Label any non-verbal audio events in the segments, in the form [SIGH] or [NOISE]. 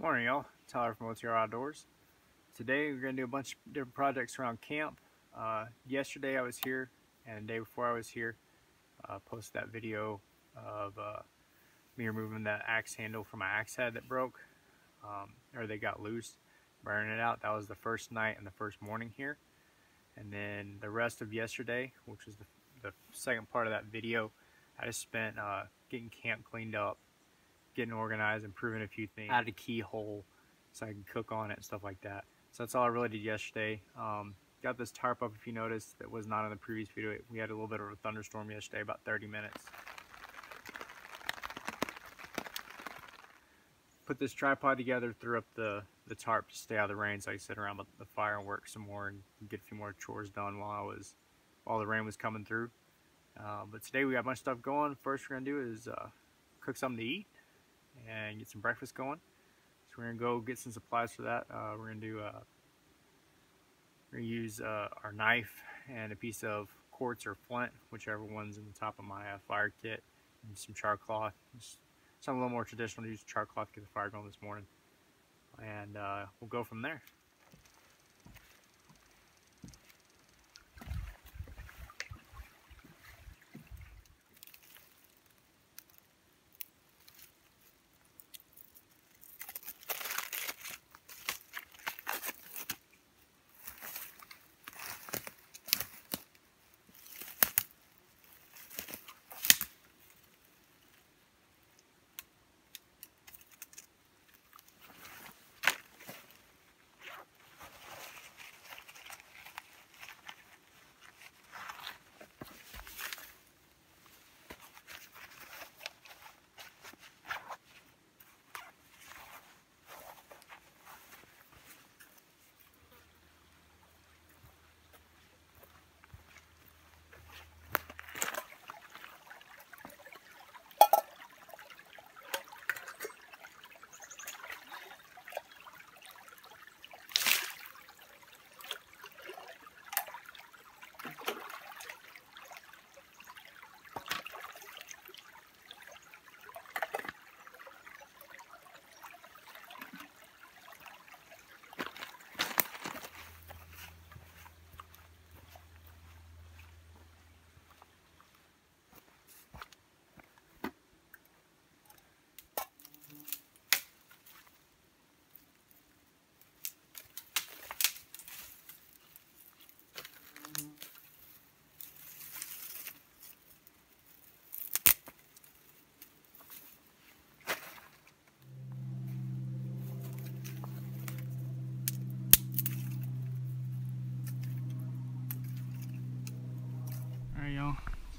Morning y'all, Tyler from OTR Outdoors. Today we're going to do a bunch of different projects around camp. Uh, yesterday I was here and the day before I was here, uh, posted that video of uh, me removing that axe handle from my axe head that broke, um, or they got loose, burning it out. That was the first night and the first morning here. And then the rest of yesterday, which was the, the second part of that video, I just spent uh, getting camp cleaned up, getting organized, improving a few things. Added a keyhole so I can cook on it and stuff like that. So that's all I really did yesterday. Um, got this tarp up if you noticed that was not in the previous video. We had a little bit of a thunderstorm yesterday, about 30 minutes. Put this tripod together, threw up the, the tarp to stay out of the rain so I could sit around the fire and work some more and get a few more chores done while I was while the rain was coming through. Uh, but today we got a bunch of stuff going. First we're going to do is uh, cook something to eat and get some breakfast going. So we're gonna go get some supplies for that. Uh, we're gonna do uh, we're gonna use uh, our knife and a piece of quartz or flint, whichever one's in the top of my uh, fire kit, and some char cloth. Just something a little more traditional to use char cloth to get the fire going this morning, and uh, we'll go from there.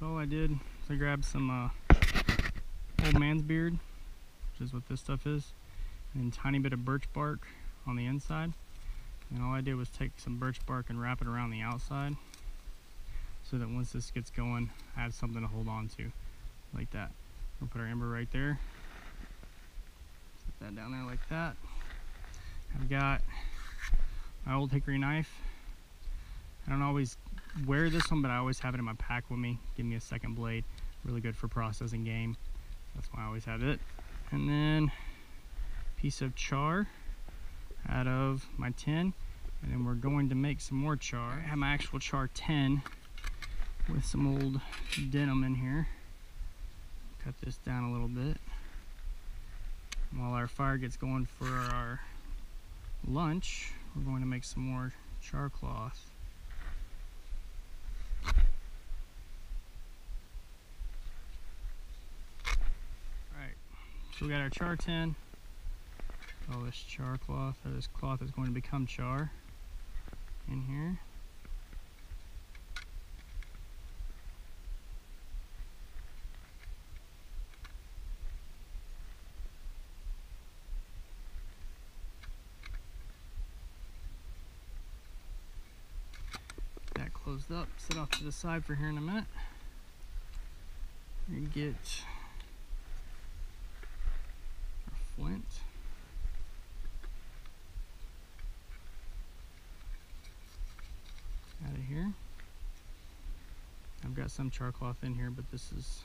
So all I did is I grabbed some uh, old man's beard, which is what this stuff is, and tiny bit of birch bark on the inside. And all I did was take some birch bark and wrap it around the outside so that once this gets going, I have something to hold on to like that. We'll put our ember right there. Set that down there like that. I've got my old hickory knife. I don't always wear this one, but I always have it in my pack with me. Give me a second blade. Really good for processing game. That's why I always have it. And then piece of char out of my tin. And then we're going to make some more char. I have my actual char tin with some old denim in here. Cut this down a little bit. While our fire gets going for our lunch, we're going to make some more char cloth. Alright, so we got our char tin. All this char cloth, or this cloth is going to become char in here. That closed up, set off to the side for here in a minute. We get our flint. Out of here. I've got some char cloth in here, but this is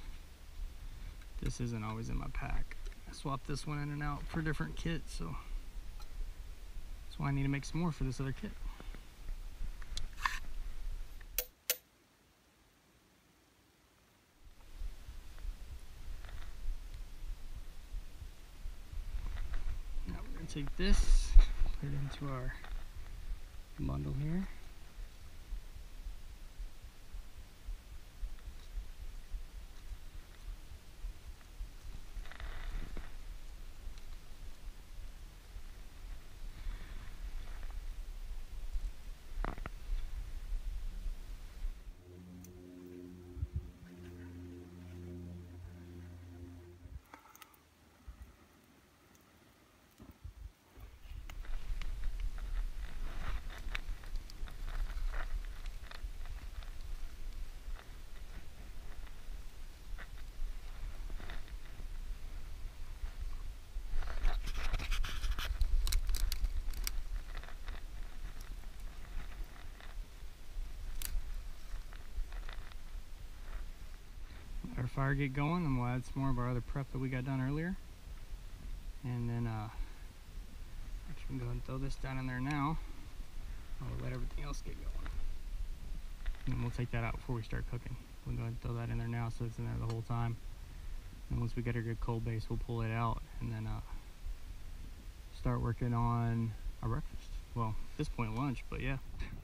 this isn't always in my pack. I swap this one in and out for different kits, so That's why I need to make some more for this other kit. Now we're going to take this, put it into our bundle here. Fire get going and we'll add some more of our other prep that we got done earlier. And then uh, actually we can go and throw this down in there now. I'll let everything else get going. And we'll take that out before we start cooking. We'll go and throw that in there now so it's in there the whole time. And once we get a good cold base, we'll pull it out and then uh, start working on our breakfast. Well, at this point lunch, but yeah. [LAUGHS]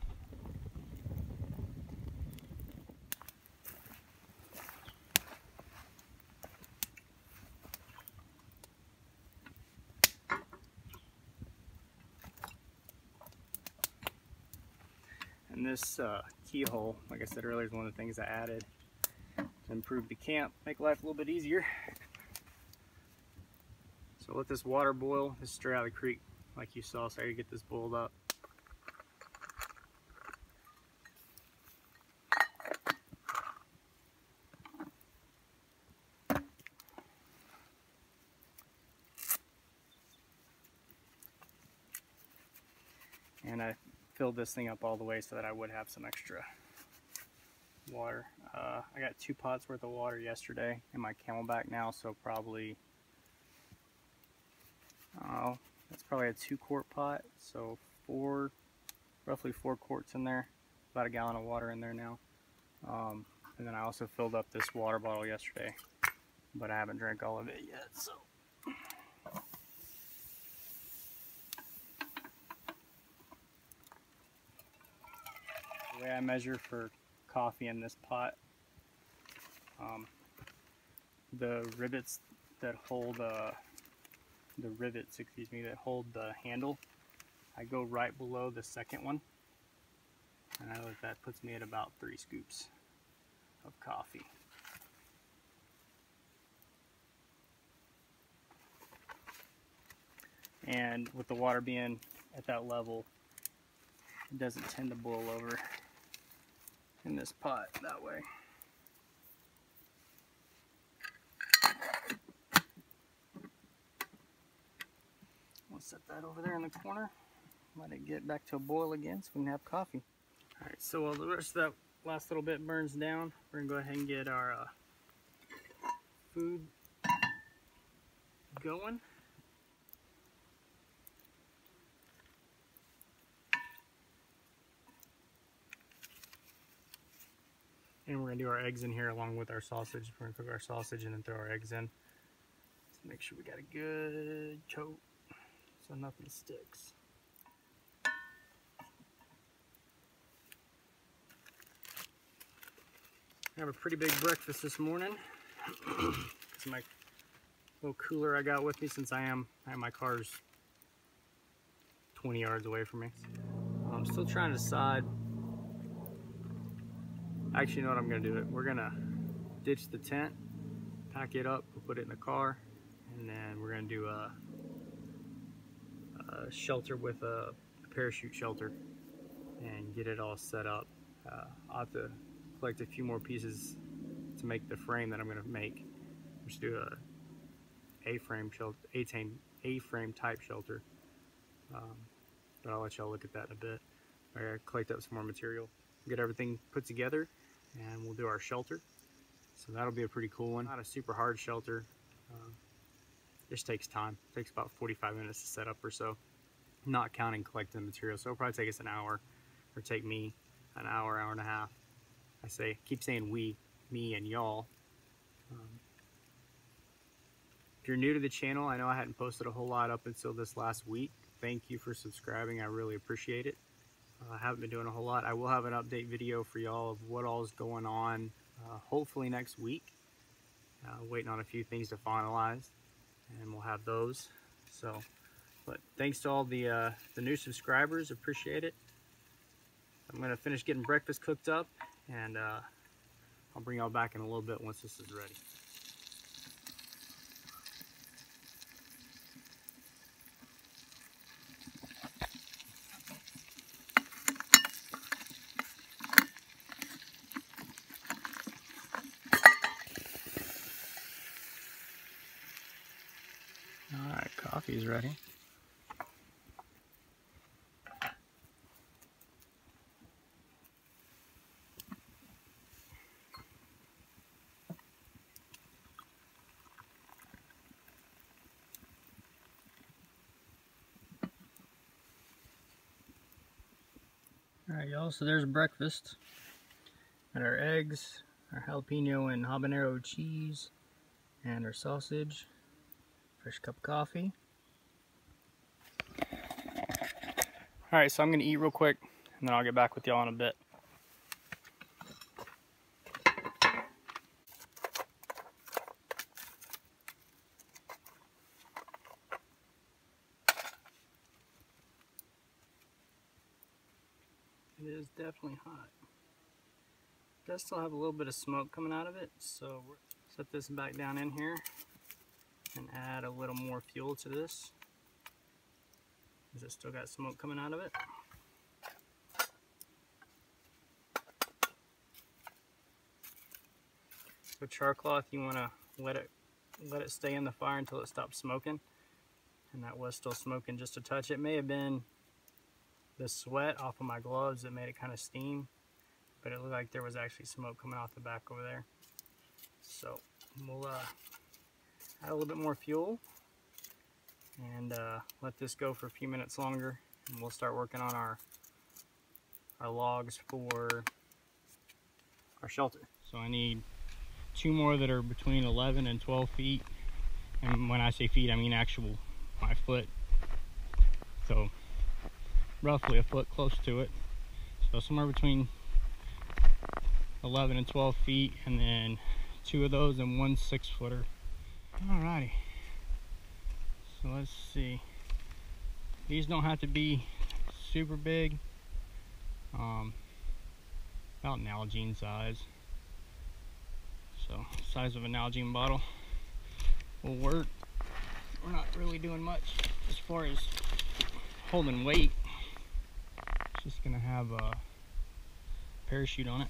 this uh, keyhole, like I said earlier, is one of the things I added to improve the camp, make life a little bit easier. So let this water boil. This is straight out of the creek, like you saw, so I get this boiled up. And I filled this thing up all the way so that I would have some extra water. Uh, I got two pots worth of water yesterday in my CamelBak now, so probably, oh, that's probably a two quart pot, so four, roughly four quarts in there, about a gallon of water in there now. Um, and then I also filled up this water bottle yesterday, but I haven't drank all of it yet, so. Way I measure for coffee in this pot, um, the rivets that hold uh, the rivets, excuse me, that hold the handle, I go right below the second one, and I know that that puts me at about three scoops of coffee. And with the water being at that level, it doesn't tend to boil over in this pot that way. We'll set that over there in the corner. Let it get back to a boil again so we can have coffee. Alright, so while the rest of that last little bit burns down, we're going to go ahead and get our uh, food going. We're gonna do our eggs in here along with our sausage. We're gonna cook our sausage and then throw our eggs in. Make sure we got a good coat so nothing sticks. I have a pretty big breakfast this morning. [CLEARS THROAT] it's my little cooler I got with me since I am, I my car's 20 yards away from me. I'm still trying to decide Actually, you know what I'm gonna do it. We're gonna ditch the tent, pack it up, we'll put it in the car, and then we're gonna do a, a shelter with a parachute shelter and get it all set up. Uh, I'll have to collect a few more pieces to make the frame that I'm gonna make. Just do a A-frame shelter, A-frame type shelter. Um, but I'll let y'all look at that in a bit. I collect up some more material, get everything put together, and we'll do our shelter. So that'll be a pretty cool one. Not a super hard shelter. Uh, just takes time. It takes about 45 minutes to set up or so. not counting collecting the material. So it'll probably take us an hour, or take me an hour, hour and a half. I say, keep saying we, me and y'all. Um, if you're new to the channel, I know I hadn't posted a whole lot up until this last week. Thank you for subscribing. I really appreciate it. I haven't been doing a whole lot. I will have an update video for y'all of what all is going on, uh, hopefully next week. Uh, waiting on a few things to finalize, and we'll have those. So, but thanks to all the uh, the new subscribers, appreciate it. I'm gonna finish getting breakfast cooked up, and I'll bring y'all back in a little bit once this is ready. All coffee's ready. All right, y'all, so there's breakfast. Got our eggs, our jalapeno and habanero cheese, and our sausage. Fresh cup of coffee. All right, so I'm gonna eat real quick, and then I'll get back with y'all in a bit. It is definitely hot. It does still have a little bit of smoke coming out of it, so set this back down in here and add a little more fuel to this. Is it still got smoke coming out of it? With char cloth, you want to let it let it stay in the fire until it stops smoking. And that was still smoking just a touch. It may have been the sweat off of my gloves that made it kind of steam, but it looked like there was actually smoke coming off the back over there. So we'll uh, add a little bit more fuel and uh, let this go for a few minutes longer and we'll start working on our our logs for our shelter. So I need two more that are between 11 and 12 feet and when I say feet I mean actual my foot so roughly a foot close to it so somewhere between 11 and 12 feet and then two of those and one six footer Alrighty. So let's see. These don't have to be super big. Um, about an Nalgene size. So size of an Nalgene bottle will work. We're not really doing much as far as holding weight. It's just gonna have a parachute on it.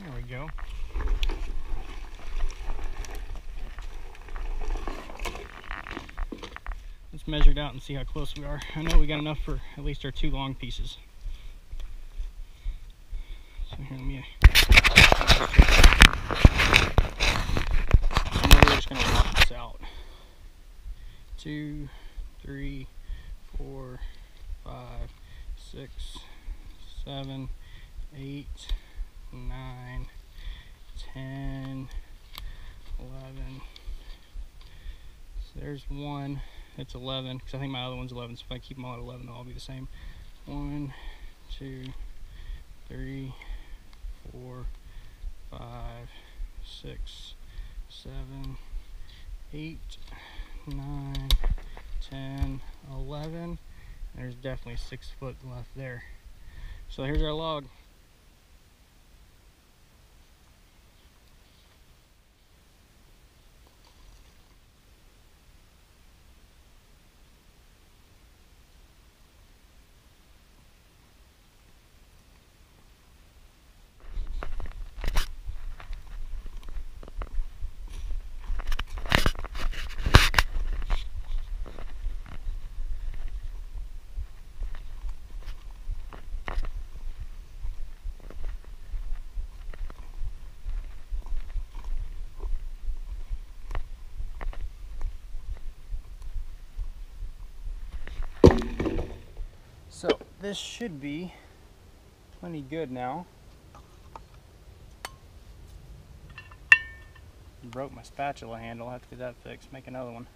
There we go. Let's measure it out and see how close we are. I know we got enough for at least our two long pieces. So here, let me. And then we're just gonna walk this out. Two, three, four, five, six, seven, eight, nine, ten, eleven. So there's one. It's 11 because I think my other one's 11. So if I keep them all at 11, they'll all be the same. One, two, three, four, five, six, seven, eight, nine, ten, eleven. There's definitely six foot left there. So here's our log. This should be plenty good now. Broke my spatula handle, I have to get that fixed, make another one.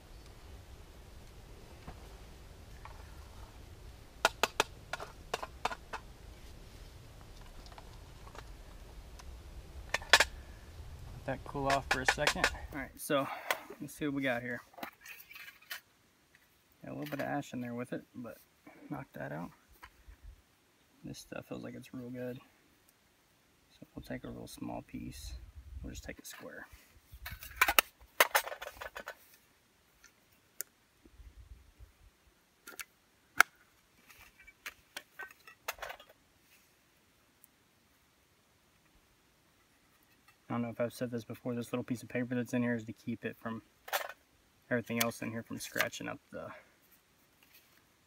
Let that cool off for a second. Alright, so let's see what we got here. Got a little bit of ash in there with it, but knock that out. This stuff feels like it's real good. So we'll take a real small piece. We'll just take a square. I don't know if I've said this before, this little piece of paper that's in here is to keep it from everything else in here from scratching up the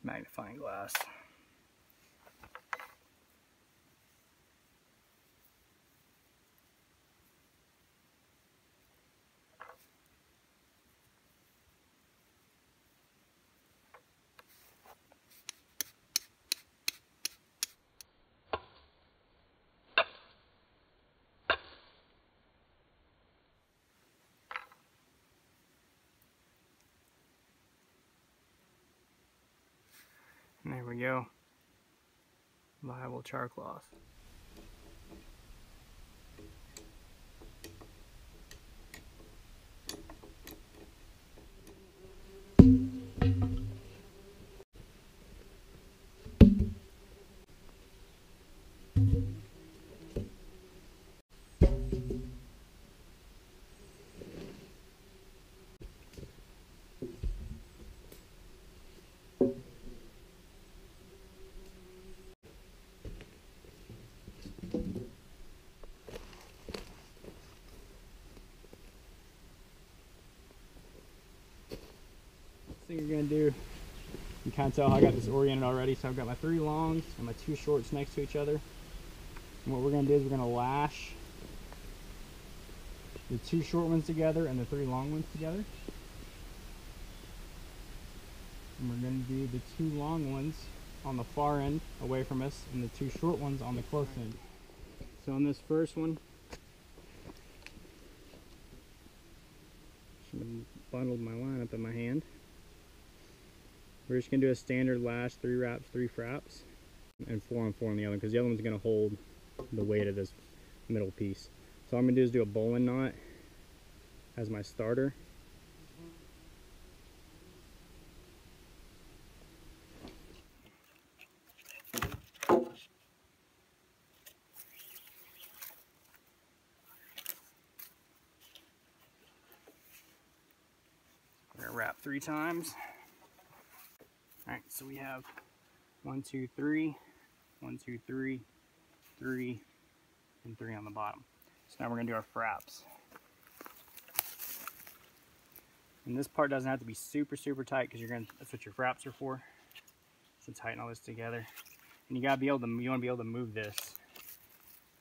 magnifying glass. Go. Viable char cloth. Thing you're gonna do, you kind of tell I got this oriented already. So I've got my three longs and my two shorts next to each other. And what we're gonna do is we're gonna lash the two short ones together and the three long ones together. And we're gonna do the two long ones on the far end away from us and the two short ones on the close end. So on this first one, bundled my line up in my hand. We're just gonna do a standard lash, three wraps, three fraps, and four on four on the other because the other one's gonna hold the weight of this middle piece. So I'm gonna do is do a bowline knot as my starter. Wrap three times. All right, so we have one, two, three, one, two, three, three, and three on the bottom. So now we're gonna do our fraps. And this part doesn't have to be super, super tight because you're gonna, that's what your fraps are for. So tighten all this together. And you gotta be able to, you wanna be able to move this.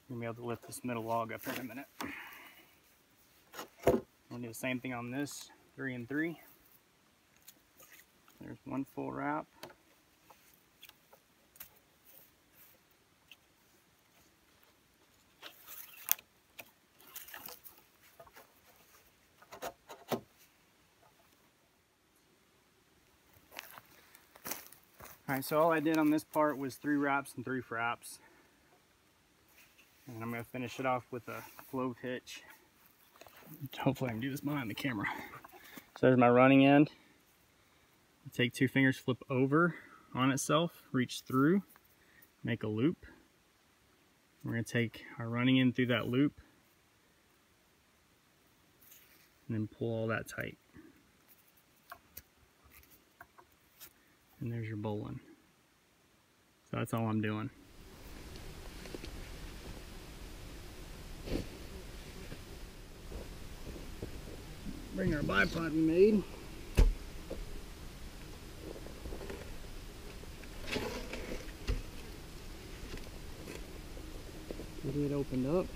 You're gonna be able to lift this middle log up in a minute. We'll do the same thing on this, three and three. There's one full wrap. All right, so all I did on this part was three wraps and three fraps. And I'm gonna finish it off with a clove hitch. Hopefully I can do this behind the camera. So there's my running end. Take two fingers, flip over on itself, reach through, make a loop. We're gonna take our running end through that loop and then pull all that tight. And there's your bowline. So that's all I'm doing. Bring our bipod we made. Getting it opened up.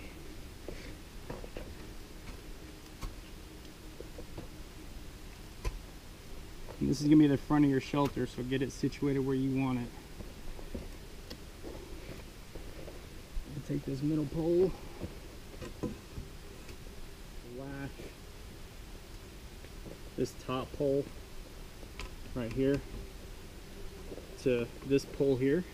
And this is going to be the front of your shelter, so get it situated where you want it. Take this middle pole, lash this top pole right here to this pole here.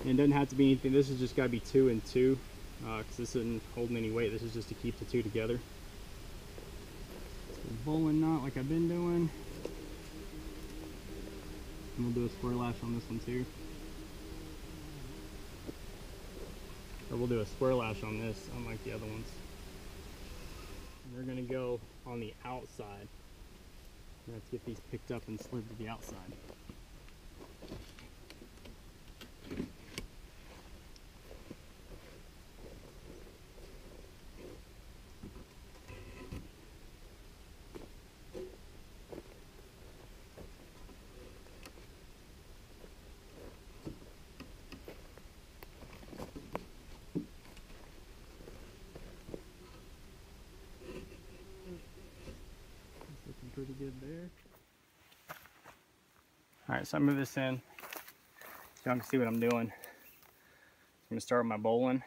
And it doesn't have to be anything, this has just got to be two and two because uh, this isn't holding any weight, this is just to keep the two together. So bowline knot like I've been doing. And we'll do a square lash on this one too. Or we'll do a square lash on this, unlike the other ones. And we're gonna go on the outside. Let's get these picked up and slid to the outside. pretty good there. All right, so I move this in. Y'all can see what I'm doing. I'm gonna start my bowline.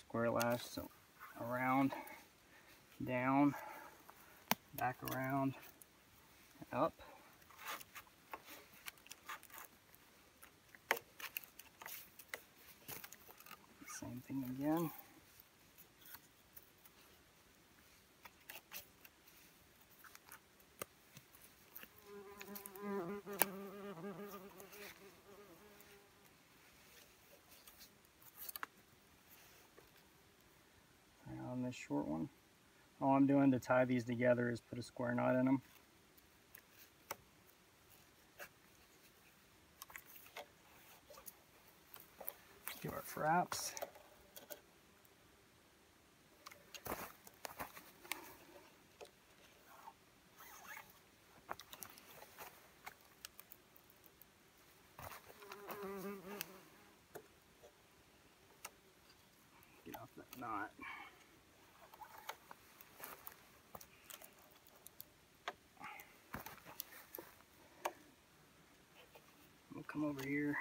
square lash so around down, back around, up. Same thing again. on this short one. All I'm doing to tie these together is put a square knot in them. Do our fraps. Get off that knot. Come over here,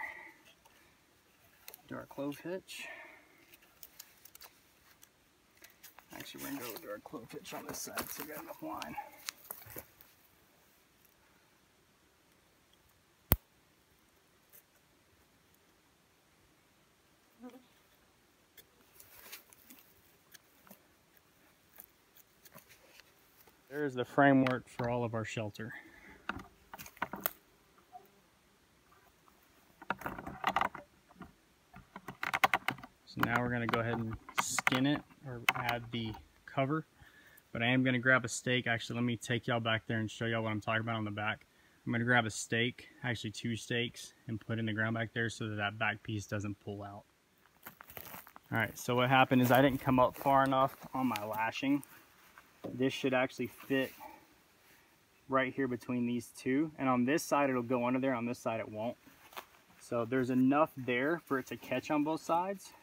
do our clove hitch. Actually, we're gonna go do our clove hitch on this side so we got enough line. There's the framework for all of our shelter. We're gonna go ahead and skin it or add the cover. But I am gonna grab a stake. Actually, let me take y'all back there and show y'all what I'm talking about on the back. I'm gonna grab a stake, actually two stakes, and put in the ground back there so that that back piece doesn't pull out. All right, so what happened is I didn't come up far enough on my lashing. This should actually fit right here between these two. And on this side, it'll go under there. On this side, it won't. So there's enough there for it to catch on both sides.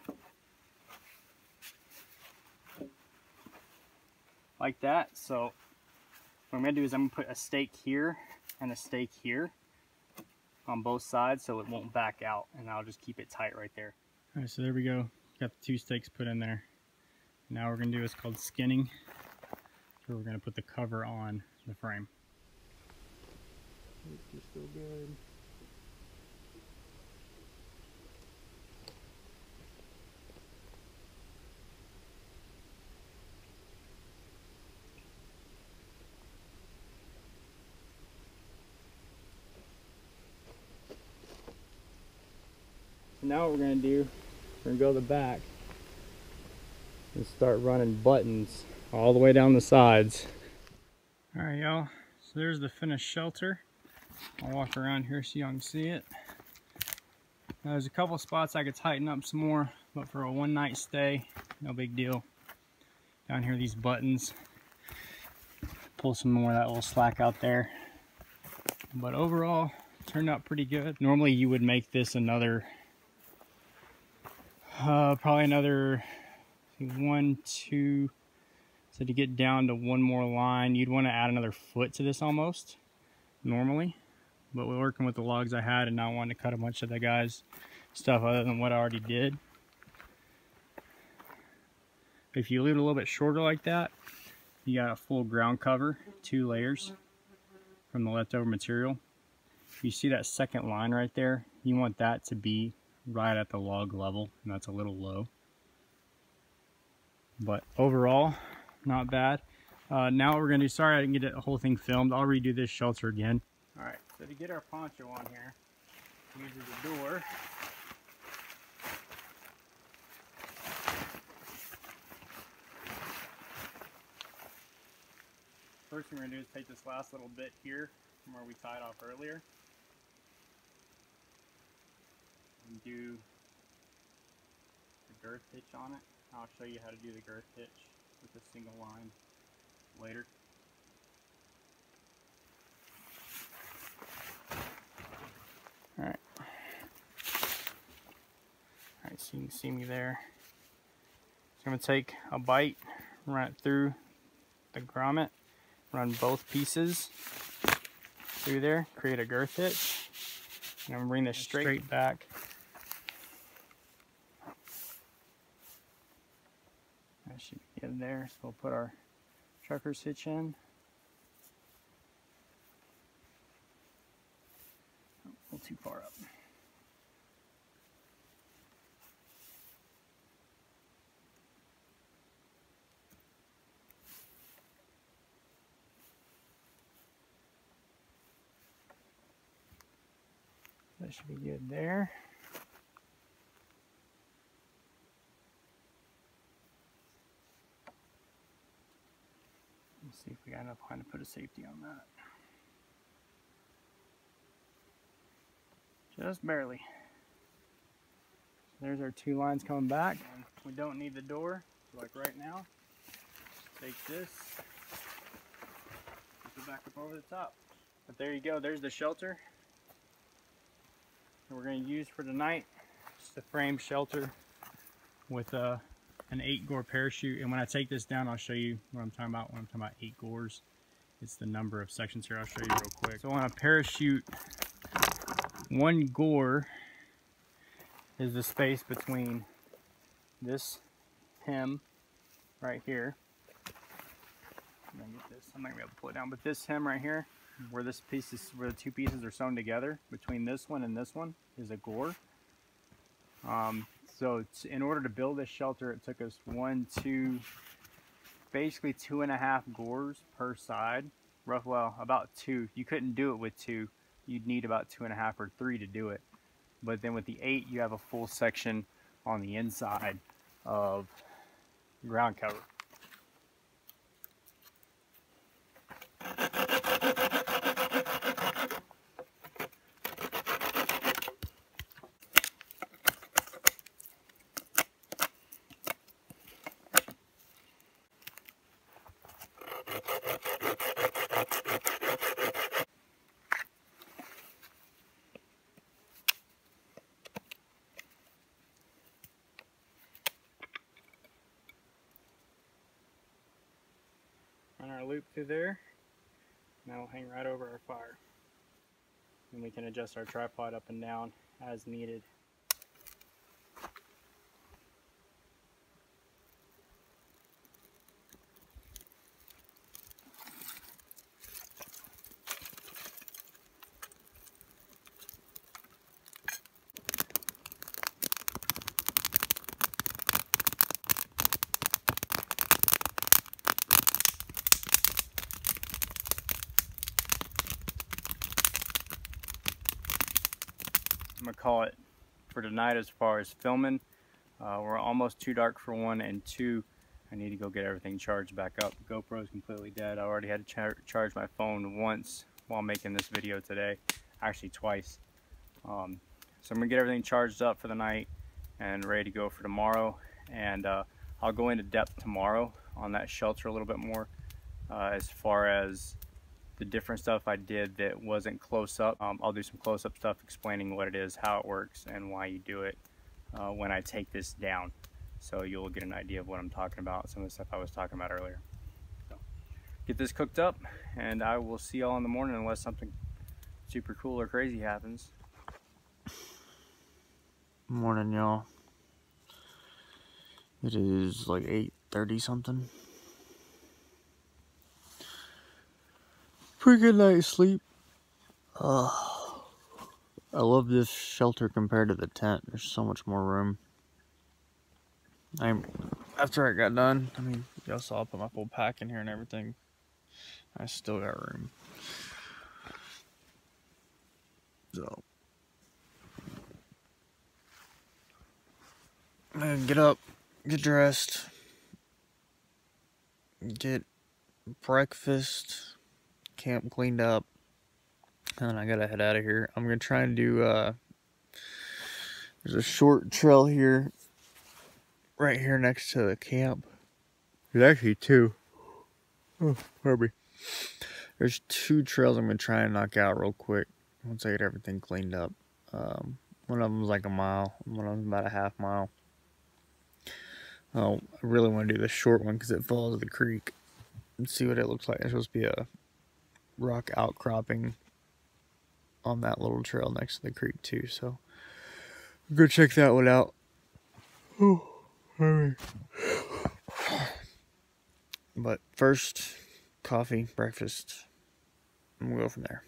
Like that. So what I'm gonna do is I'm gonna put a stake here and a stake here on both sides so it won't back out and I'll just keep it tight right there. All right, so there we go. Got the two stakes put in there. Now we're gonna do is called skinning. So we're gonna put the cover on the frame. It's still good. Now what we're going to do, we're going to go to the back and start running buttons all the way down the sides. Alright y'all, so there's the finished shelter. I'll walk around here so y'all can see it. Now, there's a couple spots I could tighten up some more, but for a one night stay, no big deal. Down here, these buttons. Pull some more of that little slack out there. But overall, turned out pretty good. Normally you would make this another, uh, probably another one, two, so to get down to one more line, you'd want to add another foot to this almost, normally. But we're working with the logs I had and not wanting to cut a bunch of the guys' stuff other than what I already did. If you leave it a little bit shorter like that, you got a full ground cover, two layers from the leftover material. You see that second line right there? You want that to be right at the log level, and that's a little low. But overall, not bad. Uh, now what we're gonna do, sorry I didn't get the whole thing filmed. I'll redo this shelter again. All right, so to get our poncho on here, uses the door. First thing we're gonna do is take this last little bit here from where we tied off earlier and do the girth hitch on it. I'll show you how to do the girth hitch with a single line later. Alright. Alright, so you can see me there. So I'm going to take a bite, run it through the grommet, run both pieces through there, create a girth hitch, and I'm going to bring this straight, straight back That should be good there. So we'll put our trucker's hitch in. A little too far up. That should be good there. We got enough line to put a safety on that. Just barely. There's our two lines coming back. And we don't need the door, so like right now. Take this, put it back up over the top. But there you go, there's the shelter. That we're gonna use for tonight. Just a frame shelter with a an eight gore parachute. And when I take this down, I'll show you what I'm talking about when I'm talking about eight gores. It's the number of sections here. I'll show you real quick. So on a parachute, one gore is the space between this hem right here. I'm not gonna be able to pull it down, but this hem right here, where this piece is, where the two pieces are sewn together, between this one and this one, is a gore. Um, so in order to build this shelter, it took us one, two, basically two and a half gores per side. Rough, well, about two. You couldn't do it with two. You'd need about two and a half or three to do it. But then with the eight, you have a full section on the inside of ground cover. our loop through there. And that'll hang right over our fire. And we can adjust our tripod up and down as needed. Call it for tonight as far as filming. Uh, we're almost too dark for one, and two, I need to go get everything charged back up. The GoPro is completely dead. I already had to char charge my phone once while making this video today, actually twice. Um, so I'm gonna get everything charged up for the night and ready to go for tomorrow. And uh, I'll go into depth tomorrow on that shelter a little bit more uh, as far as the different stuff I did that wasn't close up. Um, I'll do some close up stuff explaining what it is, how it works, and why you do it uh, when I take this down. So you'll get an idea of what I'm talking about, some of the stuff I was talking about earlier. So get this cooked up and I will see y'all in the morning unless something super cool or crazy happens. Morning, y'all. It is like 8.30 something. Pretty good night's sleep. Uh, I love this shelter compared to the tent. There's so much more room. I'm after I got done, I mean, y'all saw I put my full pack in here and everything. I still got room. So and get up, get dressed, get breakfast, camp cleaned up, and I gotta head out of here. I'm gonna try and do, uh, there's a short trail here, right here next to the camp. There's actually two. Oh, me. There's two trails I'm gonna try and knock out real quick once I get everything cleaned up. Um, one of them's like a mile, one of them's about a half mile. Oh, I really want to do the short one because it follows the creek and see what it looks like. There's supposed to be a rock outcropping on that little trail next to the creek too. So go check that one out. Oh, but first, coffee, breakfast, and we'll go from there.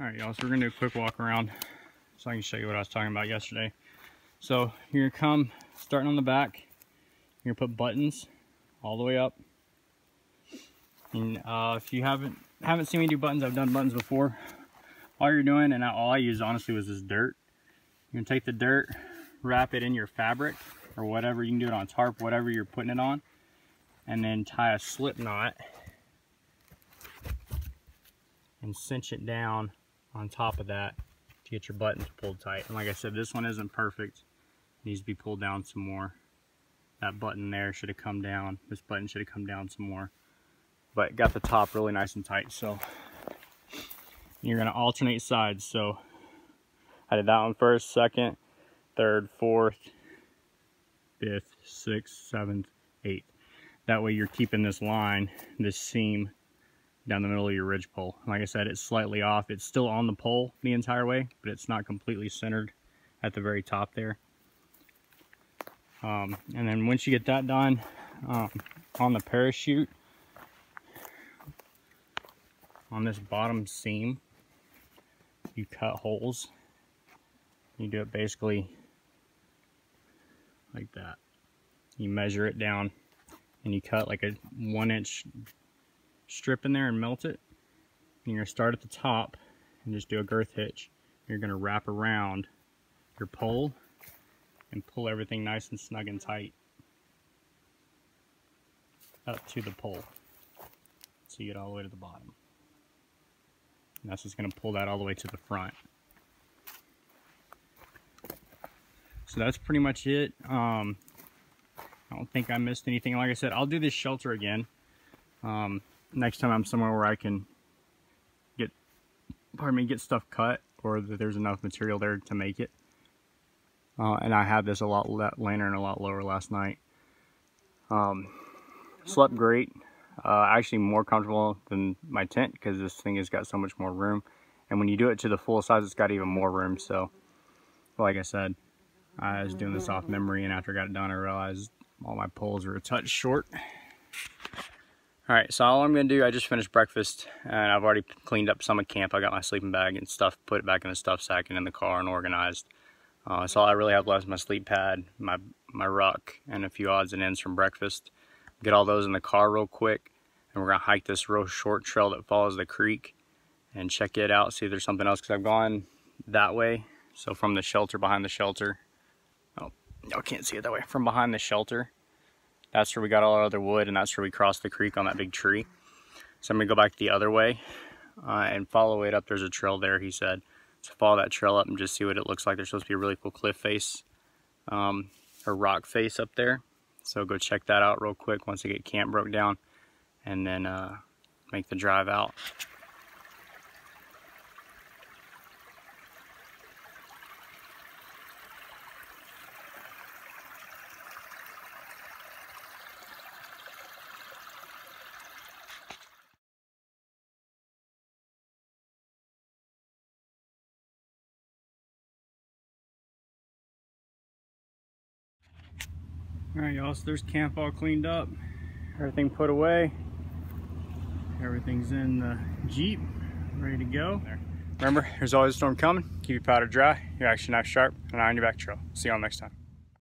All right, y'all, so we're gonna do a quick walk around so I can show you what I was talking about yesterday. So you're gonna come starting on the back, you're gonna put buttons all the way up. And uh, if you haven't haven't seen me do buttons, I've done buttons before. All you're doing, and all I used honestly was this dirt. You're gonna take the dirt, wrap it in your fabric or whatever, you can do it on tarp, whatever you're putting it on, and then tie a slip knot and cinch it down on top of that to get your buttons pulled tight. And like I said, this one isn't perfect. Needs to be pulled down some more. That button there should have come down. This button should have come down some more. But got the top really nice and tight. So you're gonna alternate sides. So I did that one first, second, third, fourth, fifth, sixth, seventh, eighth. That way you're keeping this line, this seam down the middle of your ridge pole. Like I said, it's slightly off. It's still on the pole the entire way, but it's not completely centered at the very top there. Um, and then once you get that done, um, on the parachute, on this bottom seam, you cut holes. You do it basically like that. You measure it down and you cut like a one inch strip in there and melt it. And you're gonna start at the top and just do a girth hitch. You're gonna wrap around your pole and pull everything nice and snug and tight up to the pole. So you get all the way to the bottom. And that's just gonna pull that all the way to the front. So that's pretty much it. Um, I don't think I missed anything. Like I said, I'll do this shelter again. Um, next time I'm somewhere where I can get, pardon me, get stuff cut or that there's enough material there to make it. Uh, and I had this a lot lantern a lot lower last night. Um, slept great. Uh, actually more comfortable than my tent because this thing has got so much more room. And when you do it to the full size, it's got even more room. So, like I said, I was doing this off memory, and after I got it done, I realized all my poles were a touch short. All right, so all I'm gonna do, I just finished breakfast and I've already cleaned up some of camp. I got my sleeping bag and stuff, put it back in the stuff sack and in the car and organized. Uh, so all I really have left is my sleep pad, my, my ruck, and a few odds and ends from breakfast. Get all those in the car real quick and we're gonna hike this real short trail that follows the creek and check it out, see if there's something else because I've gone that way. So from the shelter, behind the shelter, oh, y'all can't see it that way, from behind the shelter, that's where we got all our other wood and that's where we crossed the creek on that big tree. So I'm gonna go back the other way uh, and follow it up. There's a trail there, he said. Follow that trail up and just see what it looks like. There's supposed to be a really cool cliff face um, or rock face up there. So go check that out real quick once I get camp broke down and then uh, make the drive out. All right, y'all, so there's camp all cleaned up. Everything put away. Everything's in the Jeep, ready to go. Remember, there's always a storm coming. Keep your powder dry, your action knife sharp, and eye on your back trail. See y'all next time.